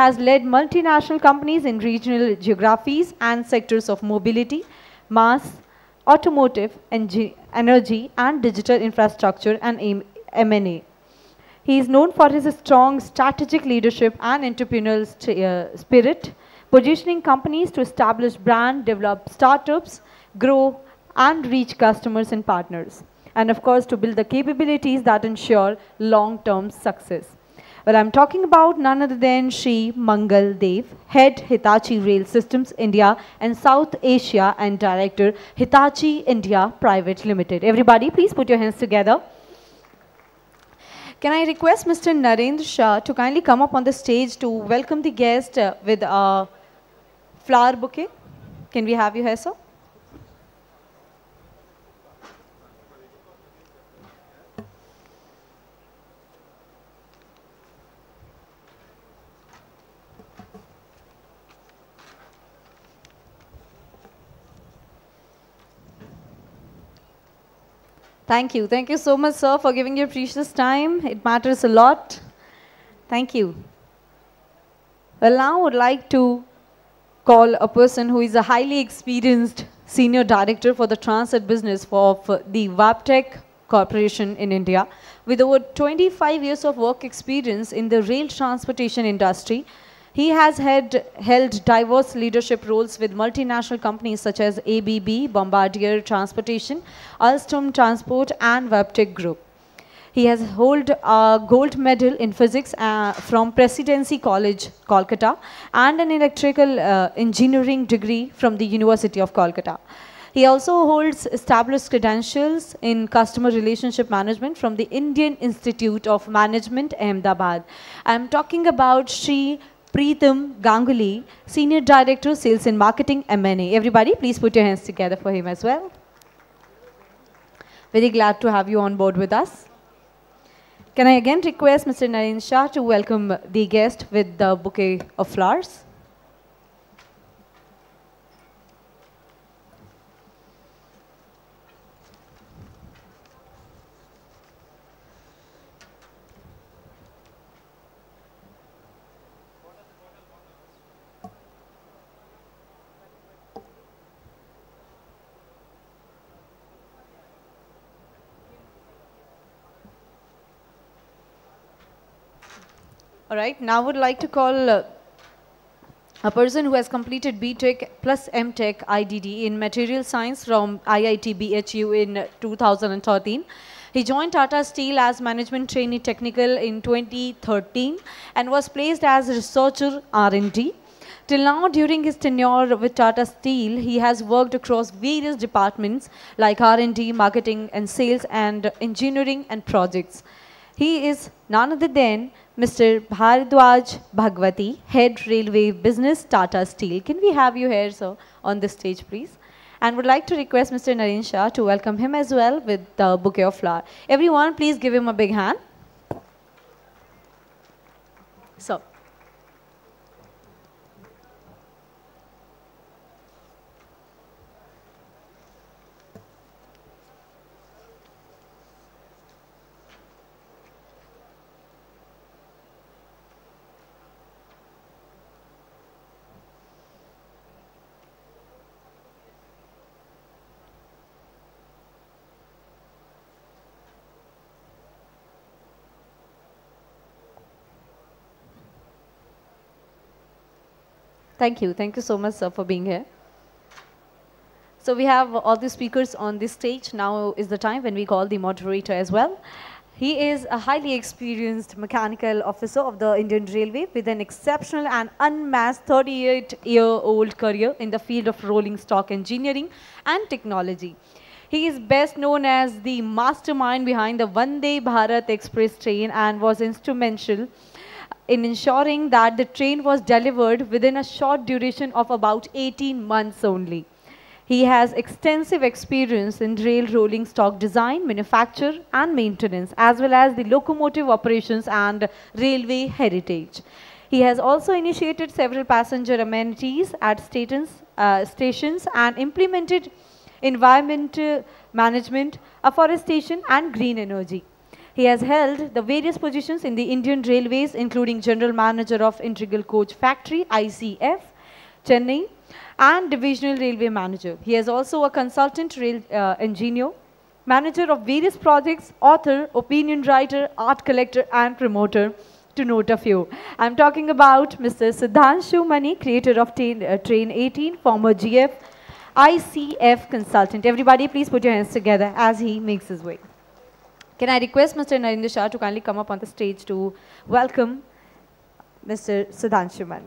Has led multinational companies in regional geographies and sectors of mobility, mass, automotive, energy, and digital infrastructure and M&A. He is known for his strong strategic leadership and entrepreneurial uh, spirit, positioning companies to establish brand, develop startups, grow, and reach customers and partners. And of course, to build the capabilities that ensure long-term success. Well, I'm talking about none other than Sri Mangal Dev, Head Hitachi Rail Systems India and South Asia and Director Hitachi India Private Limited. Everybody, please put your hands together. Can I request Mr. Narendra Shah to kindly come up on the stage to welcome the guest uh, with a flower bouquet? Can we have you here, sir? Thank you. Thank you so much, sir, for giving your precious time. It matters a lot. Thank you. Well, now I would like to call a person who is a highly experienced senior director for the transit business for, the Wabtec Corporation in India with over 25 years of work experience in the rail transportation industry he has had, held diverse leadership roles with multinational companies such as ABB, Bombardier Transportation, Alstom Transport, and Wabtec Group. He has held a gold medal in physics uh, from Presidency College, Kolkata, and an electrical uh, engineering degree from the University of Kolkata. He also holds established credentials in customer relationship management from the Indian Institute of Management, Ahmedabad. I'm talking about Sri Preetam Ganguly, Senior Director, of Sales and Marketing, M&A. Everybody, please put your hands together for him as well. Very glad to have you on board with us. Can I again request Mr. Naren Shah to welcome the guest with the bouquet of flowers? All right, now I would like to call uh, a person who has completed BTech plus MTech IDD in Material Science from IIT BHU in 2013. He joined Tata Steel as management trainee technical in 2013 and was placed as researcher R&D. Till now, during his tenure with Tata Steel, he has worked across various departments like R&D, marketing and sales and engineering and projects. He is none other than Mr. Bharadwaz Bhagawati, Head Railway Business Tata Steel. Can we have you here, sir, on the stage, please? And would like to request Mr. Naren Shah to welcome him as well with the bouquet of flowers. Everyone, please give him a big hand. So, Thank you. Thank you so much, sir, for being here. So we have all the speakers on this stage. Now is the time when we call the moderator as well. He is a highly experienced mechanical officer of the Indian Railway with an exceptional and unmatched 38-year-old career in the field of rolling stock engineering and technology. He is best known as the mastermind behind the Vande Bharat Express train and was instrumental in ensuring that the train was delivered within a short duration of about 18 months only. He has extensive experience in rail rolling stock design, manufacture and maintenance, as well as the locomotive operations and railway heritage. He has also initiated several passenger amenities at stations, uh, stations and implemented environmental management, afforestation and green energy. He has held the various positions in the Indian Railways, including General Manager of Integral Coach Factory, ICF, Chennai, and Divisional Railway Manager. He is also a consultant rail uh, engineer, manager of various projects, author, opinion writer, art collector, and promoter, to note a few. I'm talking about Mr. Sudhanshu Mani, creator of Train, uh, Train 18, former GM, ICF consultant. Everybody, please put your hands together as he makes his way. Can I request Mr. Narendra Shah to kindly come up on the stage to welcome Mr. Sudhanshu Mani.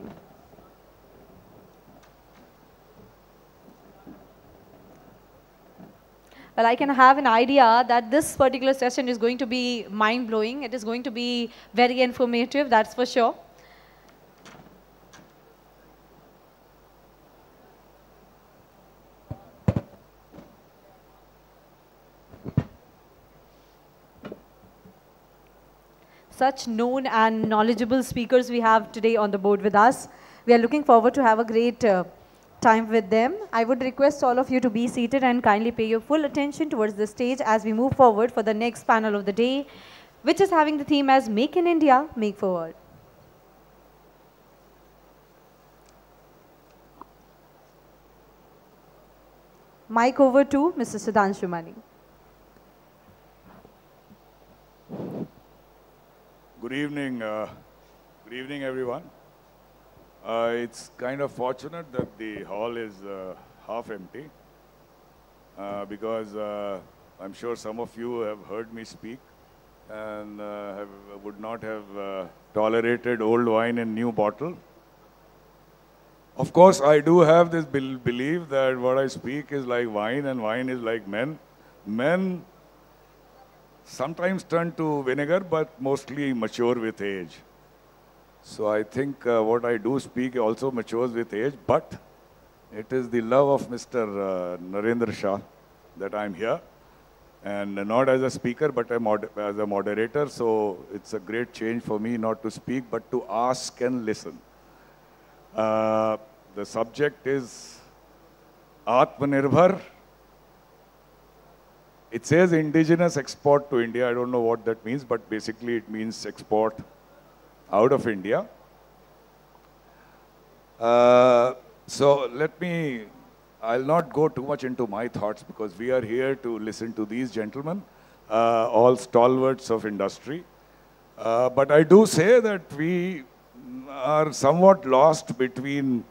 Well, I can have an idea that this particular session is going to be mind-blowing. It is going to be very informative, that's for sure. Such known and knowledgeable speakers we have today on the board with us. We are looking forward to have a great uh, time with them. I would request all of you to be seated and kindly pay your full attention towards the stage as we move forward for the next panel of the day, which is having the theme as Make in India, Make for World. Mic over to Mr. Sudhanshu Mani. Good evening. Uh, good evening, everyone. Uh, it's kind of fortunate that the hall is uh, half empty uh, because uh, I'm sure some of you have heard me speak and uh, have, would not have tolerated old wine in new bottle. Of course, I do have this bel belief that what I speak is like wine and wine is like men. Men sometimes turn to vinegar, but mostly mature with age. So I think uh, what I do speak also matures with age, but it is the love of Mr. Uh, Narendra Shah that I'm here. And not as a speaker, but a as a moderator. So it's a great change for me not to speak, but to ask and listen. Uh, the subject is Atmanirbhar. It says indigenous export to India. I don't know what that means, but basically it means export out of India. Uh, so let me, I'll not go too much into my thoughts because we are here to listen to these gentlemen, uh, all stalwarts of industry. Uh, but I do say that we are somewhat lost between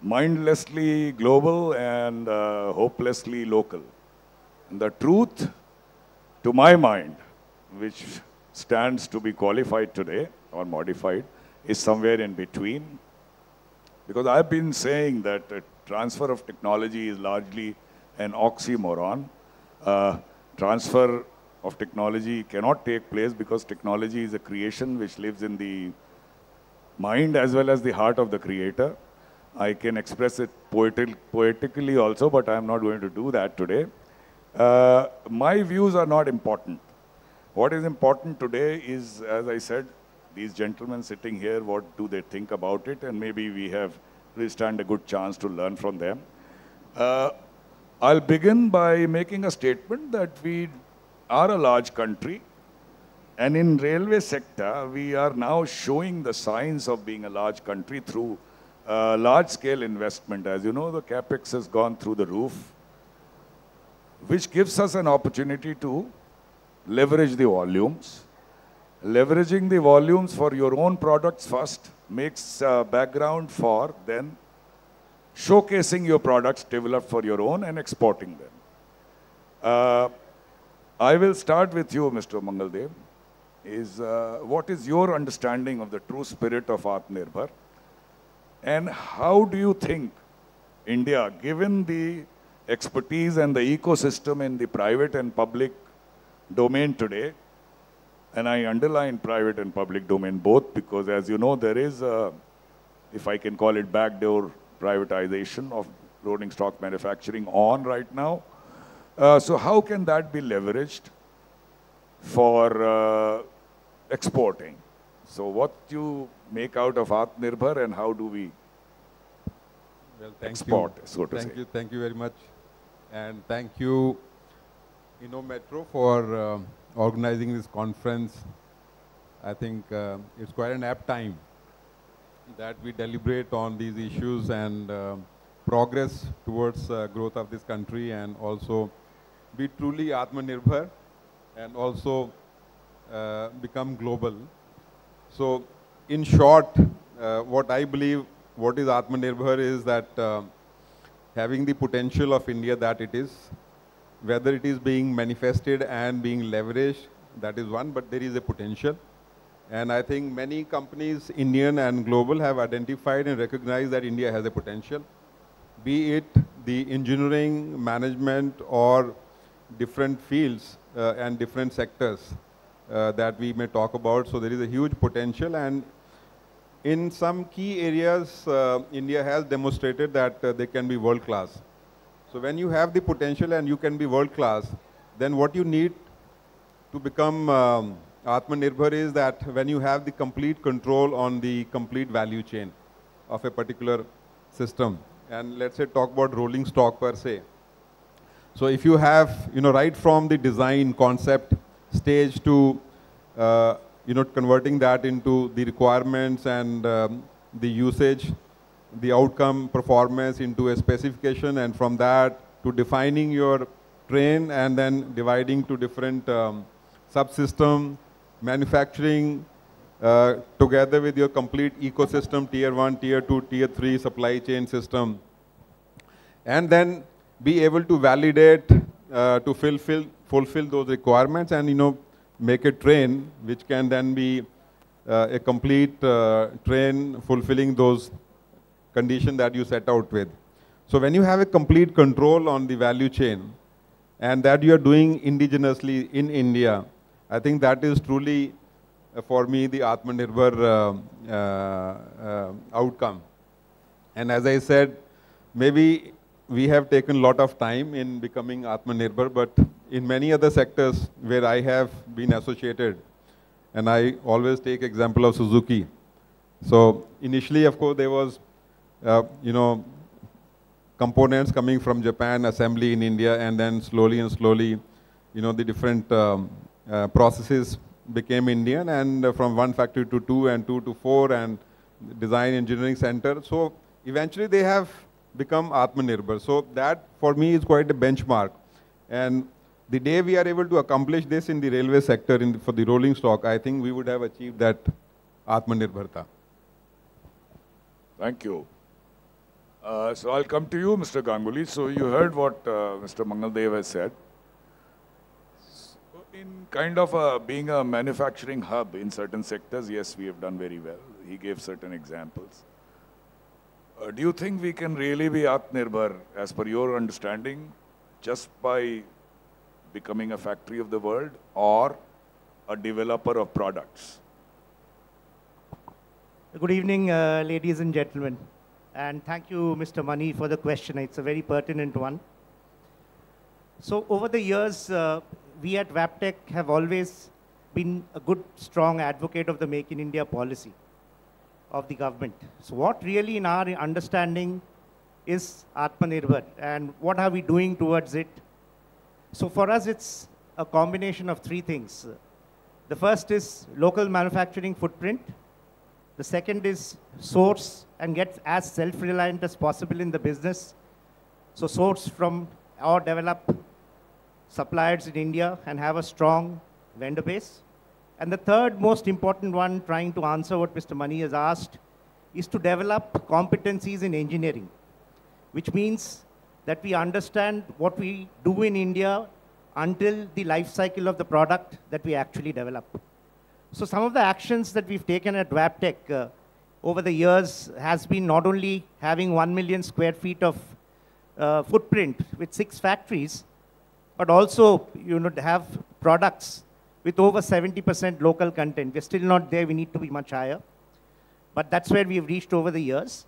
mindlessly global and uh, hopelessly local. The truth, to my mind, which stands to be qualified today, or modified is somewhere in between. Because I've been saying that transfer of technology is largely an oxymoron. Uh, transfer of technology cannot take place because technology is a creation which lives in the mind as well as the heart of the creator. I can express it poetic, poetically also, but I'm not going to do that today. Uh, my views are not important. What is important today is, as I said, these gentlemen sitting here, what do they think about it? And maybe we have, stand a good chance to learn from them. Uh, I'll begin by making a statement that we are a large country. And in railway sector, we are now showing the signs of being a large country through uh, large scale investment. As you know, the capex has gone through the roof, which gives us an opportunity to leverage the volumes leveraging the volumes for your own products first makes uh, background for then showcasing your products developed for your own and exporting them. Uh, I will start with you, Mr. Mangaldev. Is uh, what is your understanding of the true spirit of Atmanirbhar? And how do you think India, given the expertise and the ecosystem in the private and public domain today, and I underline private and public domain both because as you know, there is a, if I can call it backdoor privatization of rolling stock manufacturing on right now. Uh, so how can that be leveraged for uh, exporting? So what do you make out of Atmanirbhar and how do we well, thank export, you. so to thank say? you, thank you very much. And thank you, Inno Metro, for um, organizing this conference. I think uh, it's quite an apt time that we deliberate on these issues and uh, progress towards uh, growth of this country and also be truly Atmanirbhar and also uh, become global. So in short, uh, what I believe what is Atmanirbhar is that uh, having the potential of India that it is, whether it is being manifested and being leveraged, that is one, but there is a potential. And I think many companies, Indian and global, have identified and recognized that India has a potential, be it the engineering, management, or different fields uh, and different sectors uh, that we may talk about. So there is a huge potential and in some key areas, uh, India has demonstrated that uh, they can be world class. So when you have the potential and you can be world class, then what you need to become um, Atmanirbhar is that when you have the complete control on the complete value chain of a particular system. And let's say talk about rolling stock per se. So if you have, you know, right from the design concept stage to uh, you know, converting that into the requirements and um, the usage, the outcome performance into a specification and from that to defining your train and then dividing to different um, subsystem, manufacturing uh, together with your complete ecosystem, tier one, tier two, tier three supply chain system. And then be able to validate uh, to fulfill, fulfill those requirements and, you know, make a train which can then be uh, a complete uh, train fulfilling those conditions that you set out with. So when you have a complete control on the value chain and that you are doing indigenously in India, I think that is truly uh, for me the Atmanirbhar uh, uh, uh, outcome. And as I said, maybe we have taken a lot of time in becoming Atmanirbhar, but in many other sectors where I have been associated, and I always take example of Suzuki. So initially, of course, there was, uh, you know, components coming from Japan, assembly in India, and then slowly and slowly, you know, the different um, uh, processes became Indian, and uh, from one factory to two, and two to four, and design engineering center. So eventually, they have become Atmanirbhar. So that for me is quite a benchmark. And the day we are able to accomplish this in the railway sector in, for the rolling stock, I think we would have achieved that Atmanirbharta. Thank you. Uh, so I'll come to you, Mr. Ganguly. So you heard what uh, Mr. Mangaldev has said. So in kind of a, being a manufacturing hub in certain sectors, yes, we have done very well. He gave certain examples. Uh, do you think we can really be Atmanirbhar, as per your understanding, just by becoming a factory of the world or a developer of products? Good evening, uh, ladies and gentlemen. And thank you, Mr. Mani, for the question. It's a very pertinent one. So over the years, uh, we at Wabtec have always been a good, strong advocate of the Make in India policy of the government. So what really in our understanding is Atmanirbhar and what are we doing towards it? So for us, it's a combination of three things. The first is local manufacturing footprint. The second is source and get as self-reliant as possible in the business. So source from or develop suppliers in India and have a strong vendor base. And the third most important one, trying to answer what Mr. Mani has asked, is to develop competencies in engineering, which means that we understand what we do in India until the life cycle of the product that we actually develop. So some of the actions that we've taken at Wabtec uh, over the years has been not only having 1 million square feet of uh, footprint with six factories, but also you know, have products with over 70% local content. We're still not there, we need to be much higher. But that's where we've reached over the years.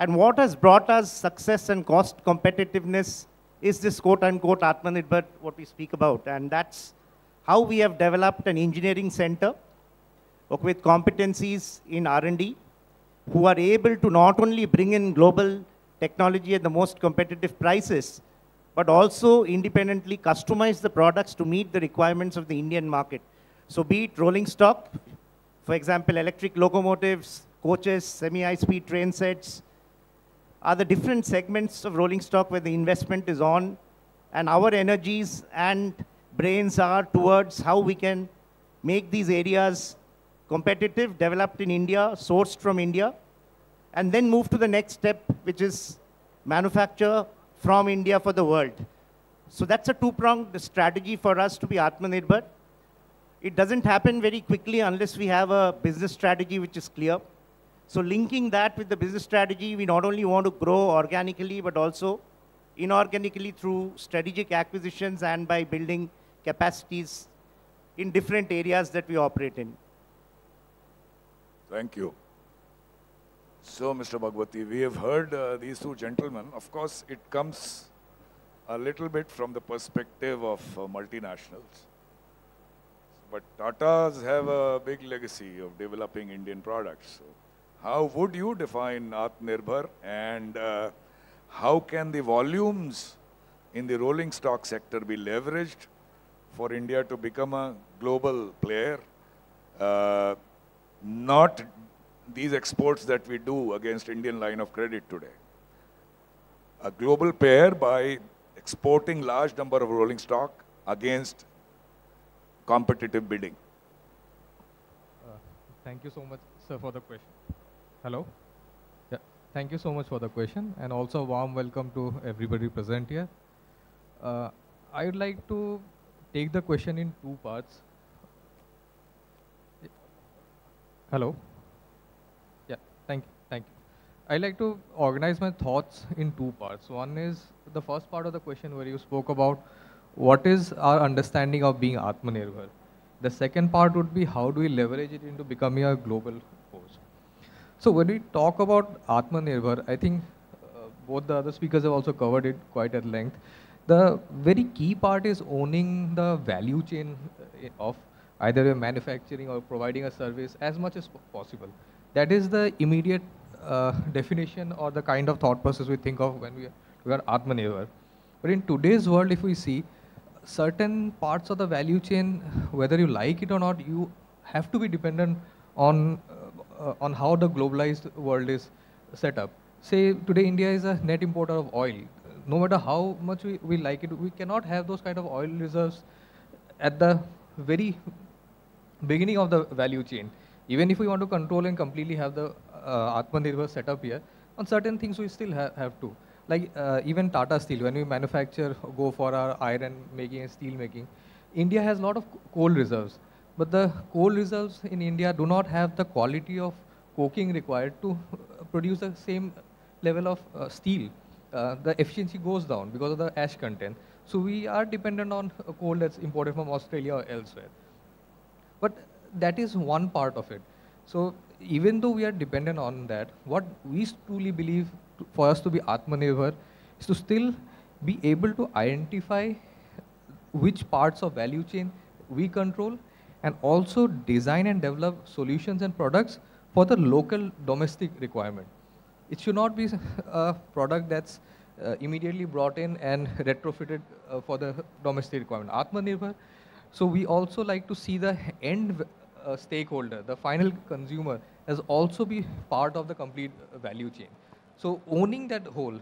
And what has brought us success and cost competitiveness is this quote unquote Atmanirbhar, what we speak about. And that's how we have developed an engineering center with competencies in R&D who are able to not only bring in global technology at the most competitive prices, but also independently customize the products to meet the requirements of the Indian market. So be it rolling stock, for example, electric locomotives, coaches, semi-high-speed train sets, are the different segments of rolling stock where the investment is on, and our energies and brains are towards how we can make these areas competitive, developed in India, sourced from India, and then move to the next step, which is manufacture from India for the world. So that's a two-pronged strategy for us to be Atmanirbhar. It doesn't happen very quickly unless we have a business strategy which is clear. So linking that with the business strategy, we not only want to grow organically, but also inorganically through strategic acquisitions and by building capacities in different areas that we operate in. Thank you. So, Mr. Bhagawati, we have heard uh, these two gentlemen. Of course, it comes a little bit from the perspective of uh, multinationals. But Tatas have a big legacy of developing Indian products. So how would you define Atmanirbhar and uh, how can the volumes in the rolling stock sector be leveraged for India to become a global player? Uh, not these exports that we do against Indian line of credit today. A global player by exporting large number of rolling stock against competitive bidding. Uh, thank you so much, sir, for the question. Hello? Yeah, thank you so much for the question and also warm welcome to everybody present here. Uh, I would like to take the question in two parts. Hello? Yeah, thank you, thank you. I like to organize my thoughts in two parts. One is the first part of the question where you spoke about what is our understanding of being Atmanirbhar. The second part would be how do we leverage it into becoming a global. So when we talk about Atmanirbhar, I think uh, both the other speakers have also covered it quite at length. The very key part is owning the value chain uh, of either manufacturing or providing a service as much as possible. That is the immediate uh, definition or the kind of thought process we think of when we, we are Atmanirbhar. But in today's world, if we see certain parts of the value chain, whether you like it or not, you have to be dependent on, uh, on how the globalized world is set up. Say today India is a net importer of oil. No matter how much we, we like it, we cannot have those kind of oil reserves at the very beginning of the value chain. Even if we want to control and completely have the uh, Atmanirbhar setup here, on certain things we still ha have to. Like uh, even Tata Steel, when we manufacture, go for our iron making and steel making, India has a lot of coal reserves. But the coal reserves in India do not have the quality of coking required to produce the same level of uh, steel. Uh, the efficiency goes down because of the ash content. So we are dependent on coal that's imported from Australia or elsewhere. But that is one part of it. So even though we are dependent on that, what we truly believe to, for us to be Atmanirbhar is to still be able to identify which parts of value chain we control and also design and develop solutions and products for the local domestic requirement. It should not be a product that's uh, immediately brought in and retrofitted uh, for the domestic requirement. Atmanirbhar so we also like to see the end uh, stakeholder, the final consumer, as also be part of the complete value chain. So owning that whole,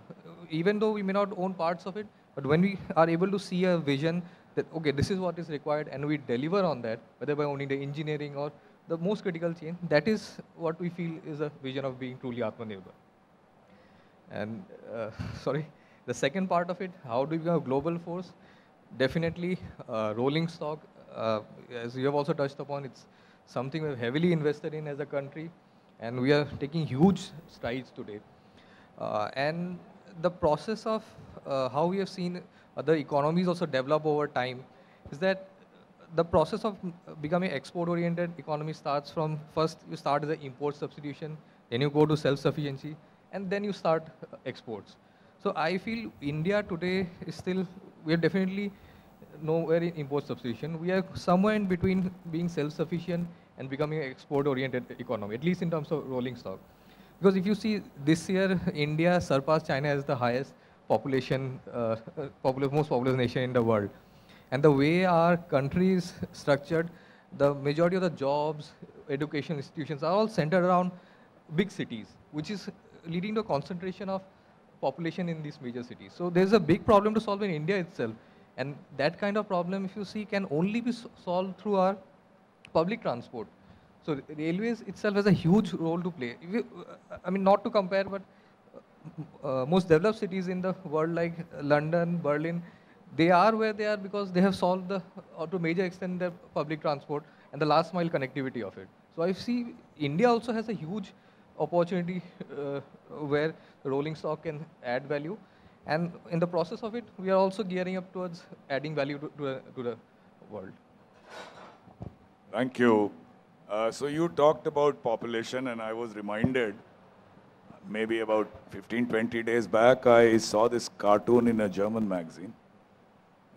even though we may not own parts of it, but when we are able to see a vision that, okay, this is what is required and we deliver on that, whether by owning the engineering or the most critical chain, that is what we feel is a vision of being truly Atmanirbhar. And uh, sorry, the second part of it, how do we become a global force? definitely uh, rolling stock, uh, as you have also touched upon, it's something we've heavily invested in as a country, and we are taking huge strides today. Uh, and the process of uh, how we have seen other economies also develop over time is that the process of becoming export-oriented economy starts from first you start as an import substitution, then you go to self-sufficiency, and then you start exports. So I feel India today is still we are definitely nowhere in import substitution. We are somewhere in between being self-sufficient and becoming an export-oriented economy, at least in terms of rolling stock. Because if you see this year, India surpassed China as the highest population, uh, populous, most populous nation in the world. And the way our country is structured, the majority of the jobs, education institutions are all centered around big cities, which is leading to concentration of population in these major cities. So there's a big problem to solve in India itself. And that kind of problem, if you see, can only be solved through our public transport. So railways itself has a huge role to play. You, I mean, not to compare, but uh, most developed cities in the world like London, Berlin, they are where they are because they have solved the, or to major extent, their public transport and the last mile connectivity of it. So I see India also has a huge opportunity uh, where rolling stock can add value. And in the process of it, we are also gearing up towards adding value to, to, to the world. Thank you. Uh, so you talked about population and I was reminded maybe about 15, 20 days back, I saw this cartoon in a German magazine.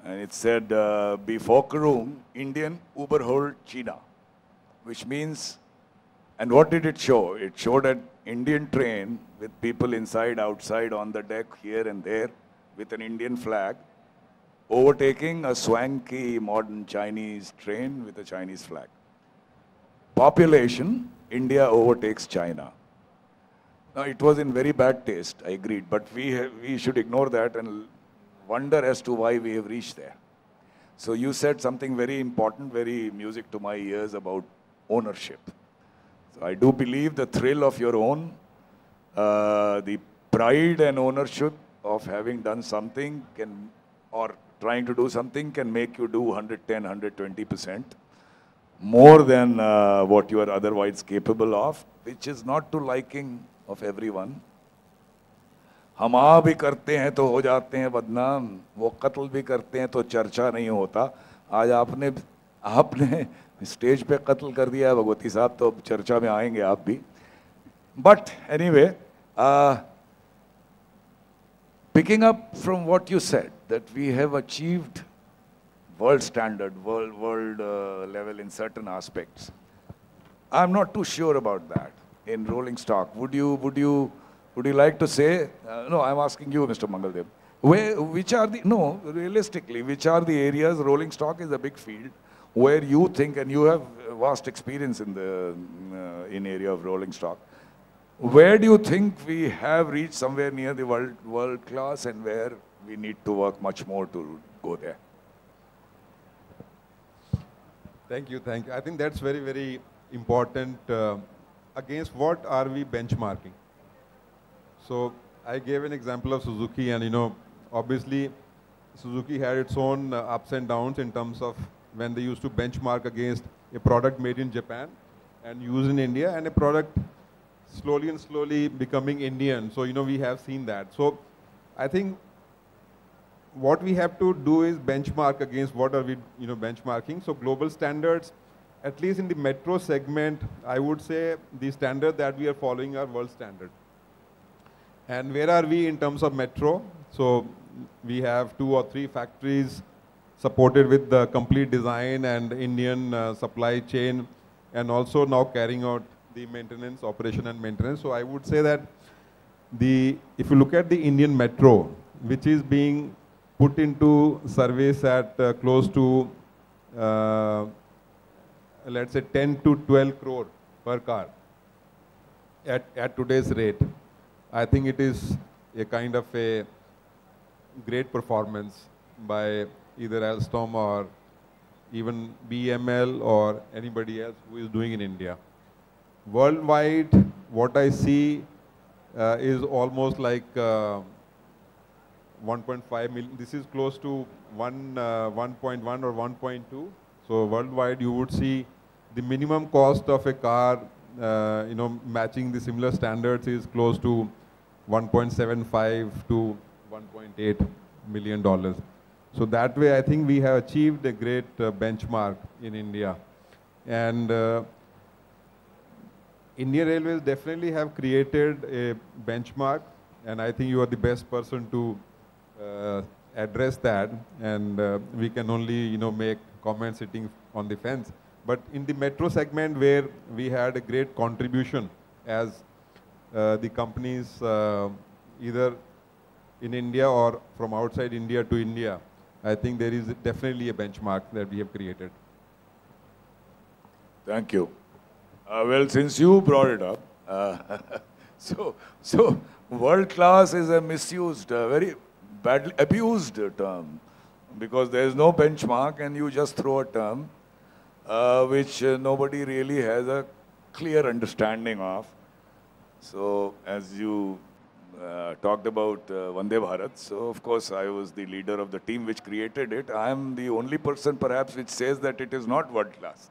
And it said, uh, Bevölkerung, Indian Überholt China, which means, and what did it show? It showed an Indian train with people inside, outside, on the deck, here and there, with an Indian flag, overtaking a swanky modern Chinese train with a Chinese flag. Population, India overtakes China. Now, it was in very bad taste, I agreed, but we, have, we should ignore that and wonder as to why we have reached there. So you said something very important, very music to my ears about ownership. So I do believe the thrill of your own, uh, the pride and ownership of having done something can, or trying to do something can make you do 110, 120% more than uh, what you are otherwise capable of, which is not to liking of everyone हम आ भी करते हैं तो हो जाते हैं बदनाम, वो कत्ल भी करते हैं तो चर्चा नहीं होता। आज आपने आपने स्टेज पे कत्ल कर दिया है, भगवती साहब तो चर्चा में आएँगे आप भी। But anyway picking up from what you said that we have achieved world standard world world level in certain aspects I am not too sure about that in rolling stock. Would you, would you, would you like to say, uh, no, I'm asking you, Mr. Mangaldev, where, which are the, no, realistically, which are the areas, rolling stock is a big field, where you think, and you have vast experience in the, uh, in area of rolling stock, where do you think we have reached somewhere near the world, world class and where we need to work much more to go there? Thank you, thank you. I think that's very, very important uh, against what are we benchmarking? So I gave an example of Suzuki and you know, obviously Suzuki had its own uh, ups and downs in terms of when they used to benchmark against a product made in Japan and used in India and a product slowly and slowly becoming Indian. So, you know, we have seen that. So I think what we have to do is benchmark against what are we, you know, benchmarking. So global standards, at least in the metro segment, I would say the standard that we are following are world standard. And where are we in terms of metro? So we have two or three factories supported with the complete design and Indian uh, supply chain and also now carrying out the maintenance, operation and maintenance. So I would say that the, if you look at the Indian metro, which is being put into service at uh, close to uh, let's say 10 to 12 crore per car at, at today's rate. I think it is a kind of a great performance by either Alstom or even BEML or anybody else who is doing in India. Worldwide, what I see uh, is almost like uh, 1.5 million. This is close to 1, uh, 1.1 or 1.2 so worldwide, you would see the minimum cost of a car, uh, you know, matching the similar standards is close to 1.75 to 1.8 million dollars. So that way, I think we have achieved a great uh, benchmark in India. And uh, Railways definitely have created a benchmark, and I think you are the best person to uh, address that. And uh, we can only, you know, make comment sitting on the fence. But in the metro segment where we had a great contribution as uh, the companies uh, either in India or from outside India to India, I think there is definitely a benchmark that we have created. Thank you. Uh, well, since you brought it up, uh, so, so world class is a misused, uh, very badly abused term because there is no benchmark and you just throw a term uh, which uh, nobody really has a clear understanding of. So as you uh, talked about uh, Vande Bharat, so of course I was the leader of the team which created it. I am the only person perhaps which says that it is not world class.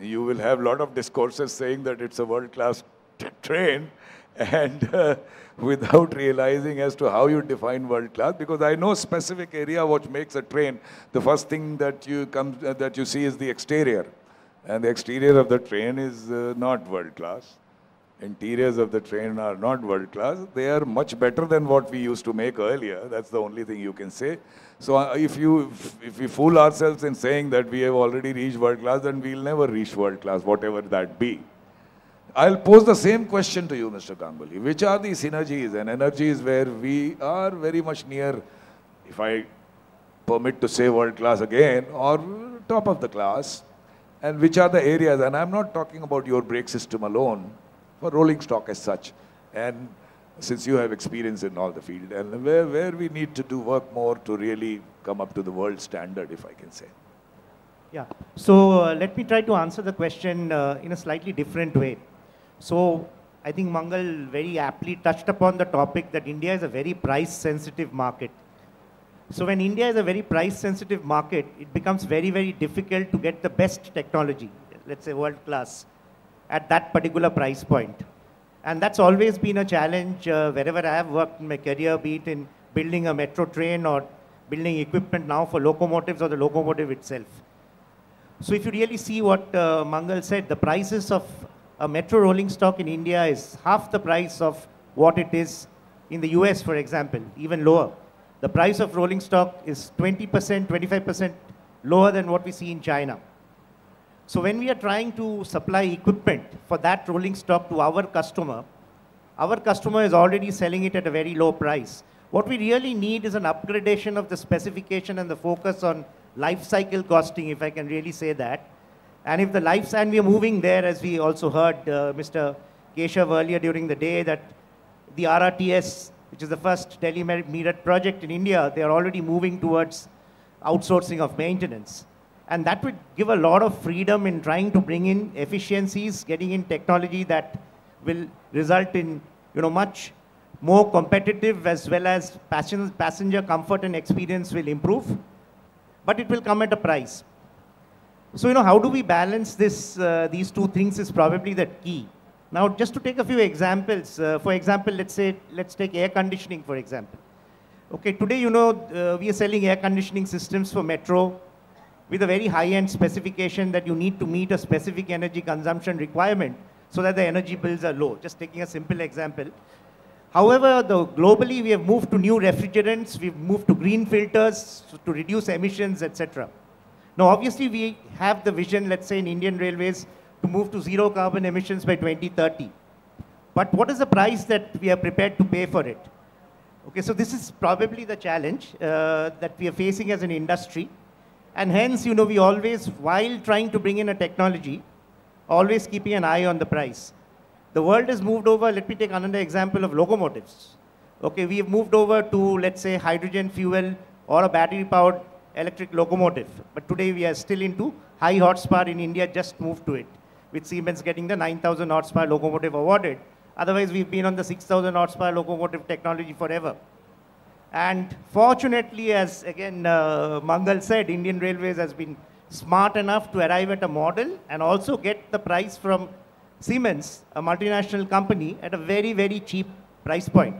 You will have a lot of discourses saying that it's a world class train and uh, without realizing as to how you define world class because I know specific area which makes a train. The first thing that you come uh, that you see is the exterior. And the exterior of the train is uh, not world class. Interiors of the train are not world class. They are much better than what we used to make earlier. That's the only thing you can say. So uh, if you if we fool ourselves in saying that we have already reached world class then we'll never reach world class whatever that be I'll pose the same question to you, Mr. Ganguly. Which are the synergies and energies where we are very much near, if I permit to say world class again, or top of the class, and which are the areas, and I'm not talking about your brake system alone, for rolling stock as such, and since you have experience in all the field, and where, where we need to do work more to really come up to the world standard, if I can say. Yeah, so uh, let me try to answer the question uh, in a slightly different way. So I think Mangal very aptly touched upon the topic that India is a very price sensitive market. So when India is a very price sensitive market, it becomes very, very difficult to get the best technology, let's say world class, at that particular price point. And that's always been a challenge uh, wherever I have worked in my career, be it in building a metro train or building equipment now for locomotives or the locomotive itself. So if you really see what uh, Mangal said, the prices of a metro rolling stock in India is half the price of what it is in the US, for example, even lower. The price of rolling stock is 20%, 25% lower than what we see in China. So when we are trying to supply equipment for that rolling stock to our customer, our customer is already selling it at a very low price. What we really need is an upgradation of the specification and the focus on life cycle costing, if I can really say that, and if the life, and we are moving there, as we also heard uh, Mr. Keshav earlier during the day, that the RRTS, which is the first Meerut project in India, they are already moving towards outsourcing of maintenance. And that would give a lot of freedom in trying to bring in efficiencies, getting in technology that will result in you know, much more competitive as well as passenger comfort and experience will improve. But it will come at a price. So, you know, how do we balance this, uh, these two things is probably the key. Now, just to take a few examples, uh, for example, let's say, let's take air conditioning, for example. Okay, today, you know, uh, we are selling air conditioning systems for metro with a very high-end specification that you need to meet a specific energy consumption requirement so that the energy bills are low. Just taking a simple example. However, the, globally, we have moved to new refrigerants, we've moved to green filters to reduce emissions, etc. Now, obviously, we have the vision, let's say, in Indian Railways to move to zero carbon emissions by 2030. But what is the price that we are prepared to pay for it? Okay, so this is probably the challenge uh, that we are facing as an industry. And hence, you know, we always, while trying to bring in a technology, always keeping an eye on the price. The world has moved over, let me take another example of locomotives. Okay, we have moved over to, let's say, hydrogen fuel or a battery powered electric locomotive. But today we are still into high horsepower in India, just moved to it, with Siemens getting the 9,000 horsepower locomotive awarded. Otherwise, we've been on the 6,000 horsepower locomotive technology forever. And fortunately, as again uh, Mangal said, Indian Railways has been smart enough to arrive at a model and also get the price from Siemens, a multinational company, at a very, very cheap price point.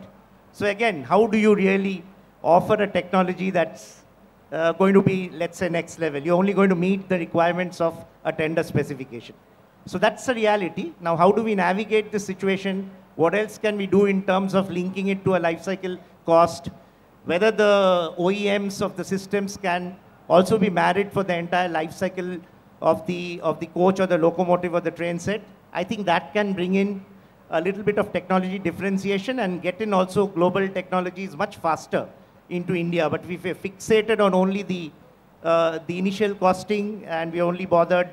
So again, how do you really offer a technology that's uh, going to be, let's say, next level. You're only going to meet the requirements of a tender specification. So that's the reality. Now, how do we navigate this situation? What else can we do in terms of linking it to a life cycle cost? Whether the OEMs of the systems can also be married for the entire life cycle of the, of the coach or the locomotive or the train set. I think that can bring in a little bit of technology differentiation and get in also global technologies much faster into India. But we've fixated on only the, uh, the initial costing and we only bothered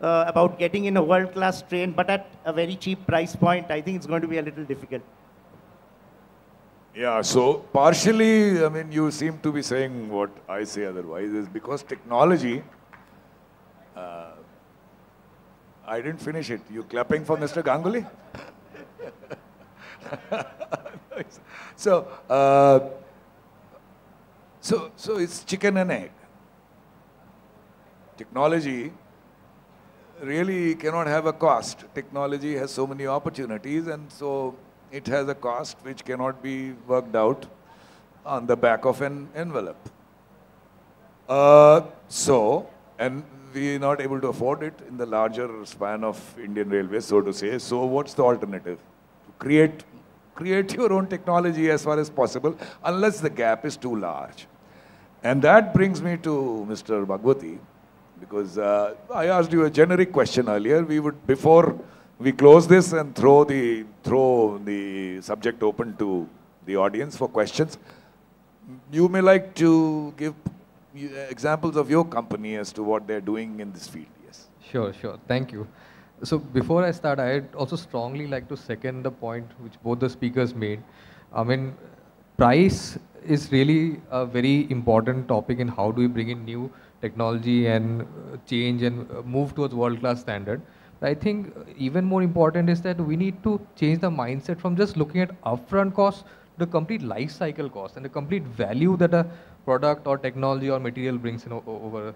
uh, about getting in a world-class train, but at a very cheap price point, I think it's going to be a little difficult. Yeah, so partially, I mean, you seem to be saying what I say otherwise is because technology. Uh, I didn't finish it. You clapping for Mr. Ganguly? so, uh, so, so it's chicken and egg. Technology really cannot have a cost. Technology has so many opportunities, and so it has a cost which cannot be worked out on the back of an envelope. Uh, so, and we are not able to afford it in the larger span of Indian Railways, so to say. So, what's the alternative? Create, create your own technology as far as possible, unless the gap is too large. And that brings me to Mr. Bhagawati, because uh, I asked you a generic question earlier. We would, before we close this and throw the, throw the subject open to the audience for questions, you may like to give examples of your company as to what they're doing in this field. Yes. Sure, sure. Thank you. So before I start, I'd also strongly like to second the point which both the speakers made. I mean, price is really a very important topic in how do we bring in new technology and uh, change and uh, move towards world-class standard. I think even more important is that we need to change the mindset from just looking at upfront costs to the complete life cycle cost and the complete value that a product or technology or material brings in over.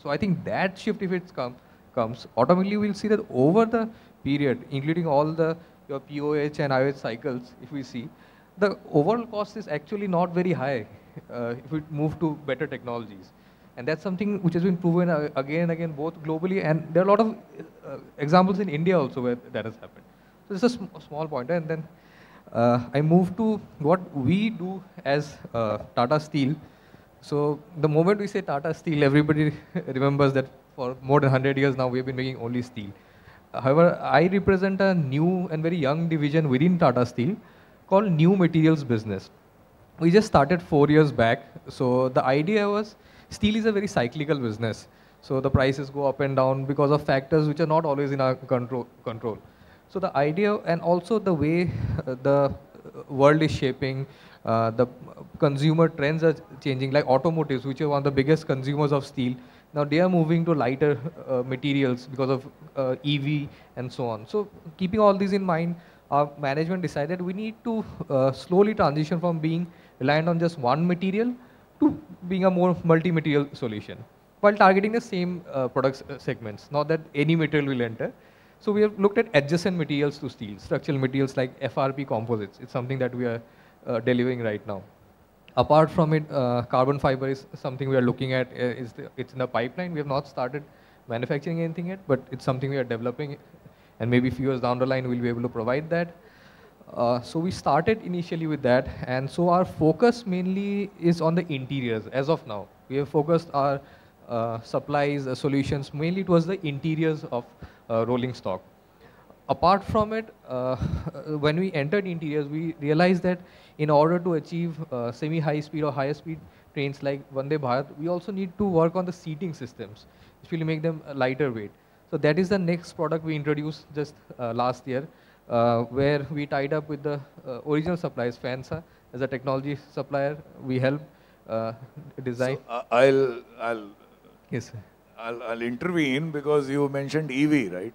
So I think that shift, if it come, comes, automatically we'll see that over the period, including all the your POH and IOH cycles, if we see, the overall cost is actually not very high uh, if we move to better technologies. And that's something which has been proven uh, again and again, both globally, and there are a lot of uh, examples in India also where that has happened. So this is a sm small point, and then uh, I move to what we do as uh, Tata Steel. So the moment we say Tata Steel, everybody remembers that for more than 100 years now we've been making only steel. However, I represent a new and very young division within Tata Steel called New Materials Business. We just started four years back. So the idea was steel is a very cyclical business. So the prices go up and down because of factors which are not always in our control. control. So the idea and also the way uh, the world is shaping, uh, the consumer trends are changing, like automotives, which are one of the biggest consumers of steel. Now they are moving to lighter uh, materials because of uh, EV and so on. So keeping all these in mind, our management decided we need to uh, slowly transition from being reliant on just one material to being a more multi-material solution while targeting the same uh, product uh, segments, not that any material will enter. So we have looked at adjacent materials to steel, structural materials like FRP composites. It's something that we are uh, delivering right now. Apart from it, uh, carbon fiber is something we are looking at. Uh, is the, it's in the pipeline. We have not started manufacturing anything yet, but it's something we are developing. And maybe a few years down the line, we'll be able to provide that. Uh, so we started initially with that, and so our focus mainly is on the interiors as of now. We have focused our uh, supplies, uh, solutions mainly towards the interiors of uh, rolling stock. Apart from it, uh, when we entered interiors, we realized that in order to achieve uh, semi-high speed or higher speed trains like Vande Bharat, we also need to work on the seating systems, which will make them lighter weight. So that is the next product we introduced just last year uh, where we tied up with the uh, original suppliers, Fainsa, as a technology supplier. We help uh, design. So, uh, I'll, I'll, yes, sir. I'll, I'll intervene because you mentioned EV, right?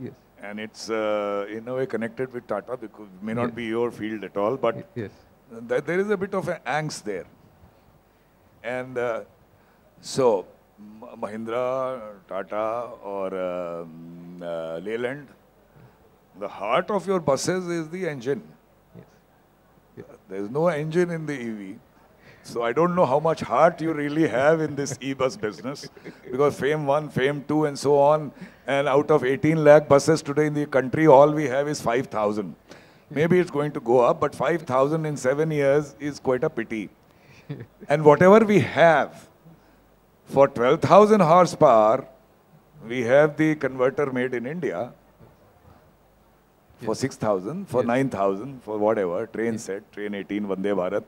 Yes. And it's uh, in a way connected with Tata because it may not Yes. be your field at all, but Yes. th- there is a bit of an angst there. And uh, so, Mahindra, Tata, or um, uh, Leyland, the heart of your buses is the engine. Yes. There's no engine in the EV. So I don't know how much heart you really have in this e-bus business because FAME 1, FAME 2 and so on and out of 18 lakh buses today in the country all we have is 5,000. Maybe it's going to go up but 5,000 in 7 years is quite a pity. and whatever we have for 12,000 horsepower we have the converter made in India for Yes. 6,000, for Yes. 9,000, for whatever, train set, train 18, Vande Bharat.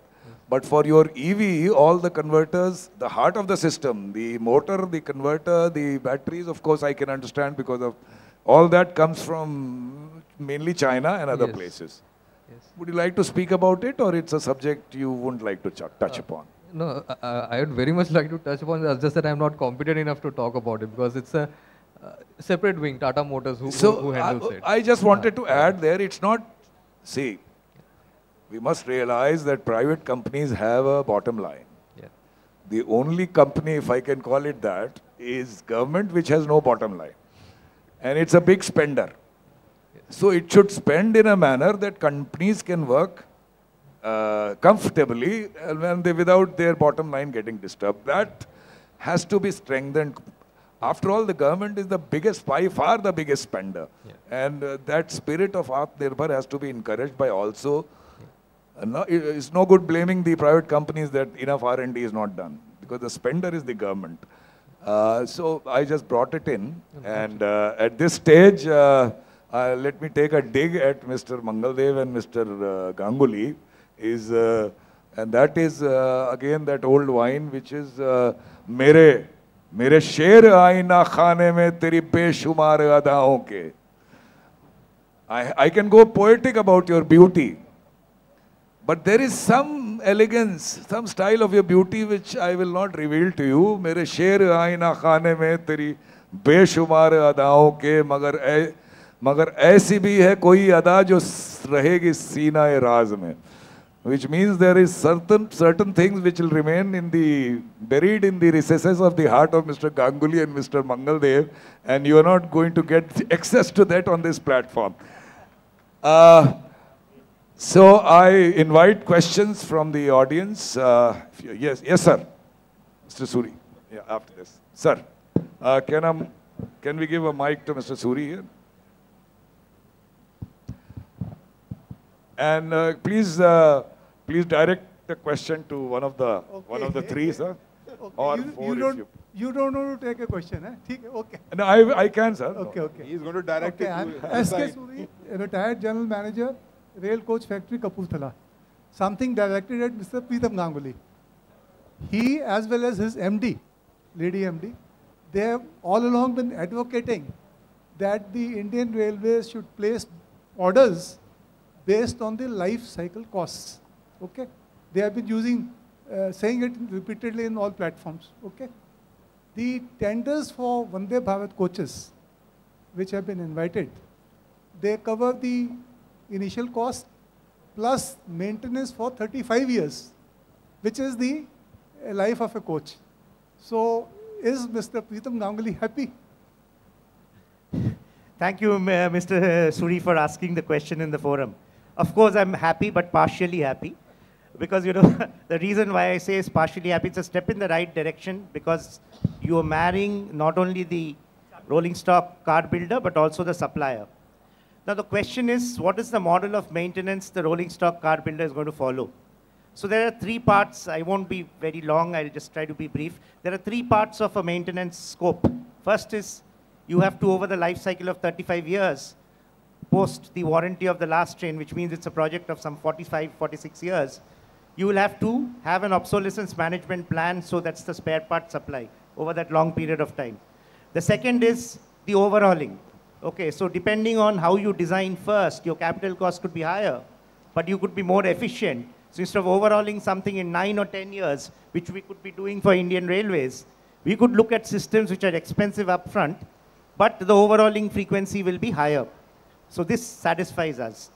But for your EV, all the converters, the heart of the system, the motor, the converter, the batteries, of course, I can understand because of all that comes from mainly China and other Yes. places. Yes. Would you like to speak about it or it's a subject you wouldn't like to ch- touch uh, upon? No, I- I, I would very much like to touch upon it. It's just that I'm not competent enough to talk about it because it's a uh, separate wing, Tata Motors, who, who, So who handles it. I, I just wanted to add there, it's not, see, we must realize that private companies have a bottom line. yeah. The only company, if I can call it that, is government which has no bottom line. And it's a big spender. So it should spend in a manner that companies can work uh, comfortably when they, without their bottom line getting disturbed. That has to be strengthened. After all, the government is the biggest, by far the biggest spender. Yeah. And uh, that spirit of Atmanirbhar has to be encouraged by also uh, no, it- it's no good blaming the private companies that enough R&D is not done because the spender is the government. Uh, so I just brought it in, and uh, at this stage, let me take a dig at Mr. Mangaldev and Mr. Ganguly. Is uh, and that is uh, again that old wine which is uh, मेरे मेरे शेर आईना खाने में तेरी बेशुमार अदाओं के I, I can go poetic about your beauty. But there is some elegance, some style of your beauty which I will not reveal to you. मेरे शेर आईना खाने में तेरी बेशुमार अदाओं के मगर ऐ, मगर ऐसी भी है कोई अदा जो रहेगी सीना राज में which means there is certain certain things which will remain in the buried in the recesses of the heart of Mr. Ganguly and Mr. Mangaldev, and you are not going to get access to that on this platform. Uh, so I invite questions from the audience. Uh, you- yes, yes, sir. Mr. Suri. Yeah, after this. Sir, uh, can, I, can we give a mic to Mr. Suri here? And uh, please, uh, please direct the question to one of the okay. one of the three, sir. Okay. Or you, four you don't, you... you don't want to take a question, eh? Okay. No, I, I can, sir. Okay, no. okay. He's going to direct okay, it to S.K. Suri, retired general manager, Rail Coach Factory, Kapurthala. Something directed at Mr. Preetam Ganguly. He, as well as his MD, lady MD, they have all along been advocating that the Indian Railways should place orders based on the life cycle costs. Okay? They have been using, uh, saying it repeatedly in all platforms. Okay? The tenders for Vande Bharat coaches, which have been invited, they cover the initial cost plus maintenance for 35 years, which is the uh, life of a coach. So, is Mr. Preetam Ganguly happy? Thank you, uh, Mr. Suri, for asking the question in the forum. Of course, I'm happy, but partially happy. Because, you know, the reason why I say is partially happy, it's a step in the right direction because you are marrying not only the rolling stock car builder, but also the supplier. Now, the question is, what is the model of maintenance the rolling stock car builder is going to follow? So there are three parts. I won't be very long. I'll just try to be brief. There are three parts of a maintenance scope. First is you have to, over the life cycle of 35 years, post the warranty of the last train, which means it's a project of some 45, 46 years, you will have to have an obsolescence management plan, so that's the spare part supply over that long period of time. The second is the overhauling. Okay, so depending on how you design first, your capital cost could be higher, but you could be more efficient. So instead of overhauling something in nine or 10 years, which we could be doing for Indian Railways, we could look at systems which are expensive upfront, but the overhauling frequency will be higher. So this satisfies us.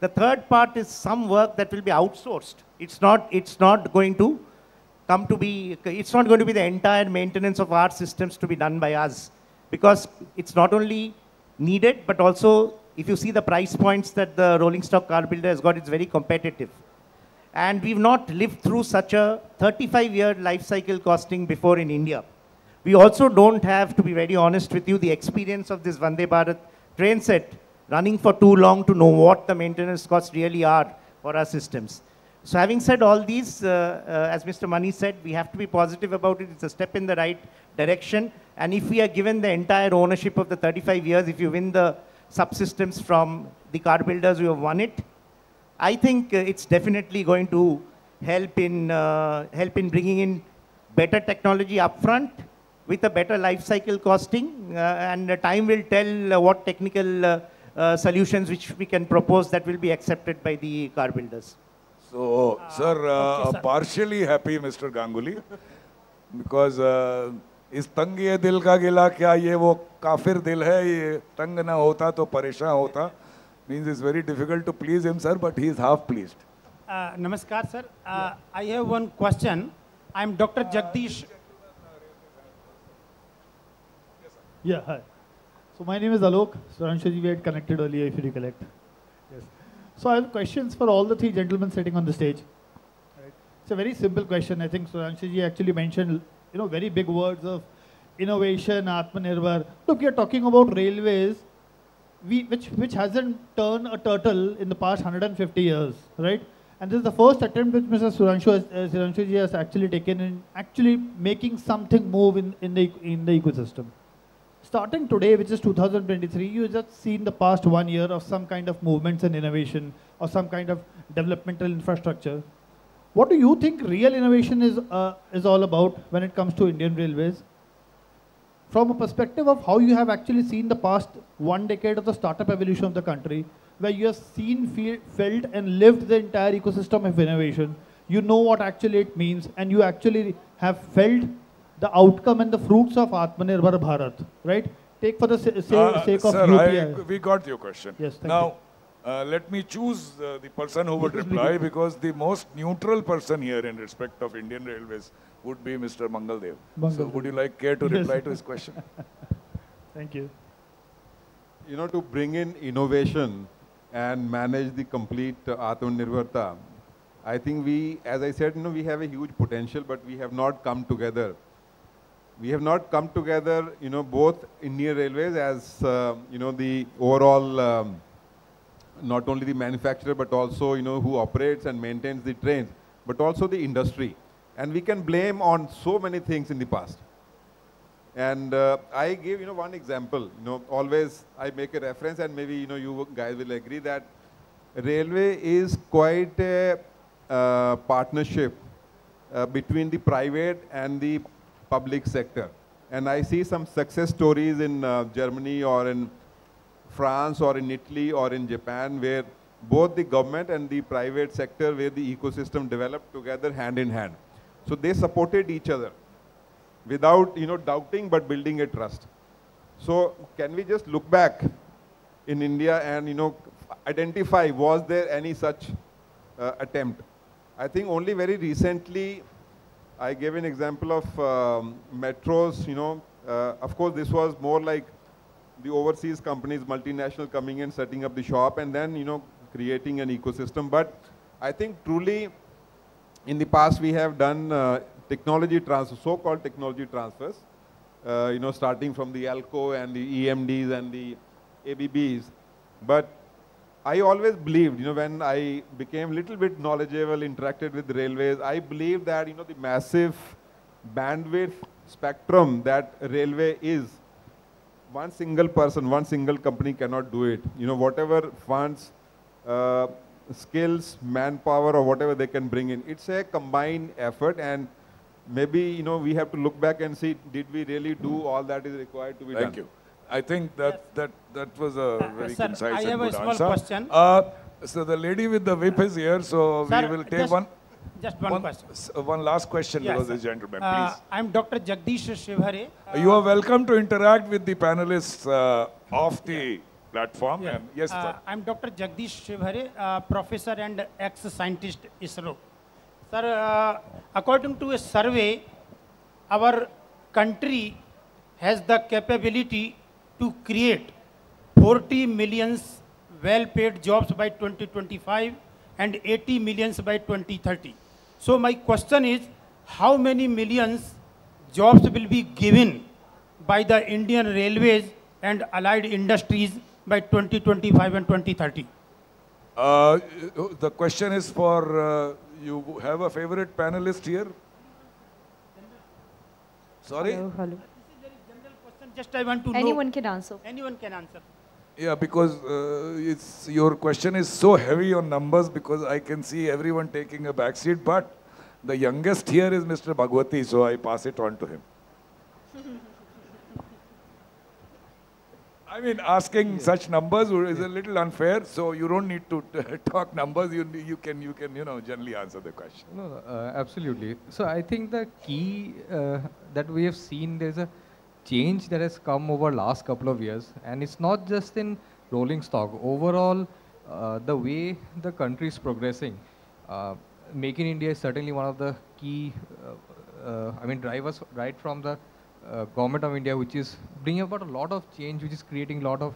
The third part is some work that will be outsourced. It's not, it's not going to come to be, it's not going to be the entire maintenance of our systems to be done by us. Because it's not only needed, but also if you see the price points that the rolling stock car builder has got, it's very competitive. And we've not lived through such a 35 year life cycle costing before in India. We also don't have, to be very honest with you, the experience of this Vande Bharat train set running for too long to know what the maintenance costs really are for our systems. So having said all these, uh, uh, as Mr. Mani said, we have to be positive about it. It's a step in the right direction. And if we are given the entire ownership of the 35 years, if you win the subsystems from the car builders who have won it. I think uh, it's definitely going to help in, uh, help in bringing in better technology upfront with a better life cycle costing, uh, and time will tell uh, what technical solutions which we can propose that will be accepted by the car builders. So, uh, sir, uh, okay, sir. partially happy, Mr. Ganguly, because uh, इस तंग ये दिल का गिला क्या ये वो काफिर दिल है ये तंग ना होता तो परेशान होता means it's very difficult to please him, sir, but he is half pleased. Uh, Namaskar, sir. Uh, I have one question. I'm Dr. Jagdish. Yeah, hi. So my name is Alok. Suranshaji, we had connected earlier, if you recollect. So I have questions for all the three gentlemen sitting on the stage. Right. It's a very simple question. I think Sudhanshuji actually mentioned, you know, very big words of innovation, Atmanirbhar. Look, you're talking about railways, we, which, which hasn't turned a turtle in the past 150 years, right? And this is the first attempt which Mr. Sudhanshu has, uh, Sudhanshuji has actually taken in actually making something move in, in, the, in the ecosystem starting today, which is 2023, you just seen the past one year of some kind of movements and innovation or some kind of developmental infrastructure. What do you think real innovation is, uh, is all about when it comes to Indian Railways? From a perspective of how you have actually seen the past one decade of the startup evolution of the country, where you have seen, feel, felt and lived the entire ecosystem of innovation, you know what actually it means and you actually have felt the outcome and the fruits of Atmanirbhar Bharat, right? Take for the sa- sa- Uh, sake of sir, UPI. I, we got your question. Yes, thank now, uh, let me choose uh, the person who would reply because the most neutral person here in respect of Indian Railways would be Mr. Mangaldev. So, would you like care to Yes. reply to his question? Thank you. you know, to bring in innovation and manage the complete uh, Atmanirbharta, I think we, as I said, you know, we have a huge potential, but we have not come together. We have not come together, you know, both Indian Railways as, uh, you know, the overall, um, not only the manufacturer, but also, you know, who operates and maintains the trains, but also the industry. And we can blame on so many things in the past. And uh, I give, you know, one example. You know, always I make a reference, and maybe, you know, you guys will agree that railway is quite a uh, partnership uh, between the private and the public sector. And I see some success stories in uh, Germany or in France or in Italy or in Japan where both the government and the private sector where the ecosystem developed together hand in hand. So they supported each other without you know doubting but building a trust. So can we just look back in India and you know identify was there any such uh, attempt? I think only very recently I gave an example of um, metros. You know, uh, of course this was more like the overseas companies, multinational coming in, setting up the shop, and then you know creating an ecosystem. But I think truly in the past we have done uh, technology transfer, so-called technology transfers, uh, you know, starting from the ALCO and the EMDs and the ABBs. But I always believed, you know, when I became a little bit knowledgeable, interacted with railways, I believed that, you know, the massive bandwidth spectrum that railway is, one single person, one single company cannot do it. You know, whatever funds, uh, skills, manpower, or whatever they can bring in, it's a combined effort and maybe, you know, we have to look back and see, did we really do all that is required to be done? Thank you. I think that that that was a very sir, concise I and have a small answer. question. Uh, so the lady with the whip is here, so Sir, we will take just- one Just one, question. uh, one last question Yes, because sir. the gentleman, Uh, please. I'm Dr. Jagdish Shivhare. Uh, you are welcome to interact with the panelists uh, off the platform. yeah. Yes, Uh, sir. I'm Dr. Jagdish Shivhare, uh, professor and ex-scientist ISRO. Sir, uh, according to a survey, our country has the capability to create 40 millions well-paid jobs by 2025 and 80 millions by 2030. So my question is, how many millions jobs will be given by the Indian Railways and allied industries by 2025 and 2030? Uh, the question is for uh, you. Have a favorite panelist here? Sorry. Hello, hello. Question just I want to know. Anyone can answer. Anyone can answer. Yeah, because uh, it's, your question is so heavy on numbers because I can see everyone taking a back seat, but the youngest here is Mr. Bhagawati, so I pass it on to him. I mean, asking such numbers is a little unfair, so you don't need to talk numbers. You, you can, you can, you know, generally answer the question. No, no, uh, absolutely. So I think the key uh, that we have seen there's a change that has come over last couple of years, and it's not just in rolling stock. Overall, uh, the way the country is progressing, uh, Make in India is certainly one of the key, uh, uh, I mean, drivers right from the uh, government of India, which is bringing about a lot of change, which is creating a lot of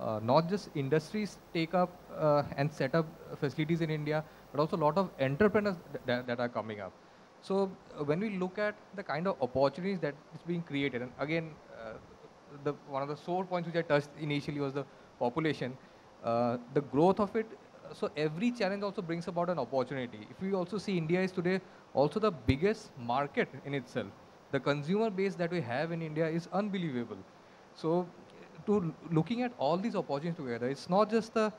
uh, not just industries take up and set up facilities in India, but also a lot of entrepreneurs that, that are coming up. So uh, when we look at the kind of opportunities that is being created, and again, uh, the one of the sore points which I touched initially was the population, uh, the growth of it. So every challenge also brings about an opportunity. If we also see India is today also the biggest market in itself. The consumer base that we have in India is unbelievable. So to looking at all these opportunities together, it's not just the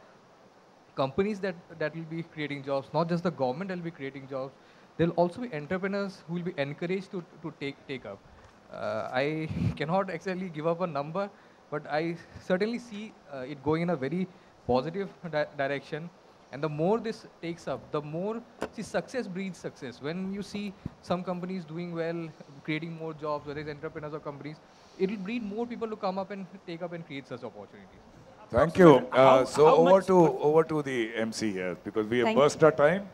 companies that, that will be creating jobs, not just the government that will be creating jobs, there'll also be entrepreneurs who will be encouraged to, to take, take up. Uh, I cannot exactly give up a number, but I certainly see uh, it going in a very positive di direction. And the more this takes up, the more, see, success breeds success. When you see some companies doing well, creating more jobs, whether it's entrepreneurs or companies, it'll breed more people to come up and take up and create such opportunities. Thank you. Uh, so how over to over to the MC here because we have Thank- burst our time.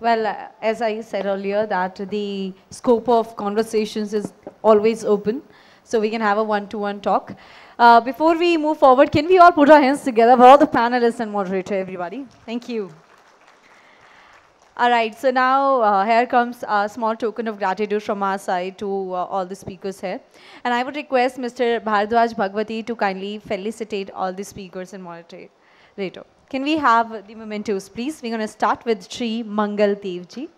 Well, uh, as I said earlier, that the scope of conversations is always open, so we can have a one-to-one talk. Uh, before we move forward, can we all put our hands together for all the panelists and moderator, everybody? Thank you. All right, so now uh, here comes a small token of gratitude from our side to uh, all the speakers here. And I would request Mr. Bharadwaz Bhagawati to kindly felicitate all the speakers and moderator. Can we have the mementos, please? We're going to start with Sri Mangal Devji.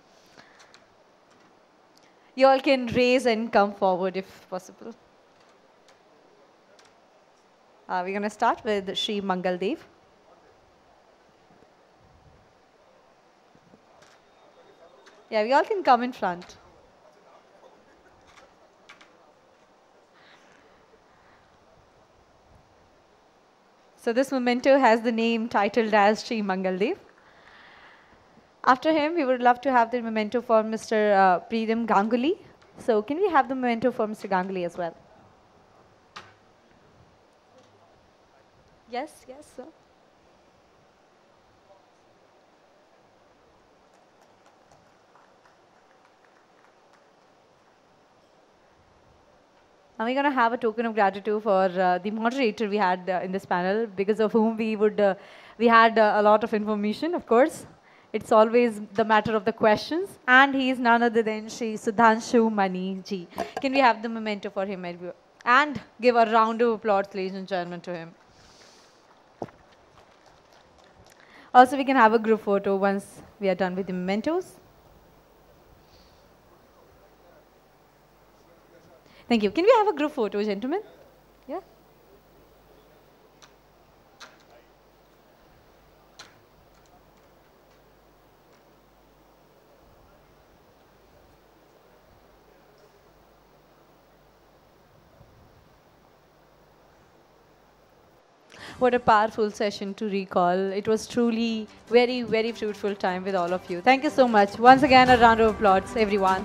You all can raise and come forward if possible. Uh, we're going to start with Sri Mangal Dev. Yeah, we all can come in front. So this memento has the name titled as Sri Mangaldev. After him, we would love to have the memento for Mr. Uh, Preetam Ganguly. So can we have the memento for Mr. Ganguly as well? Yes, yes, sir. And we're going to have a token of gratitude for uh, the moderator we had uh, in this panel, because of whom we would uh, we had uh, a lot of information. Of course, it's always the matter of the questions, and he is none other than Shri Sudhanshu Mani ji. Can we have the memento for him, and give a round of applause, ladies and gentlemen, to him. Also, we can have a group photo once we are done with the mementos. Thank you. Can we have a group photo, gentlemen? Yeah. What a powerful session to recall. It was truly very, very fruitful time with all of you. Thank you so much. Once again, a round of applause, everyone.